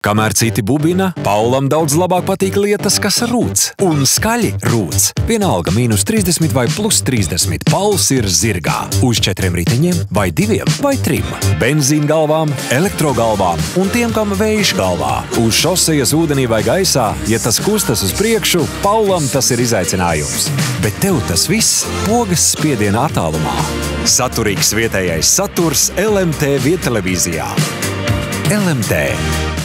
Kamēr citi bubina, Paulam daudz labāk patīk lietas, kas rūc. Un skaļi rūc. Vienalga, mīnus 30 vai plus 30. Pauls ir zirgā. Uz četriem riteņiem, vai diviem, vai trim. Benzīna galvām, elektrogalvām un tiem, kam vējš galvā. Uz šosejas, ūdenī vai gaisā, ja tas kustas uz priekšu, Paulam tas ir izaicinājums. Bet tev tas viss pogas spiediena attālumā. Saturīgs vietējais saturs LMT viettelevīzijā. LMT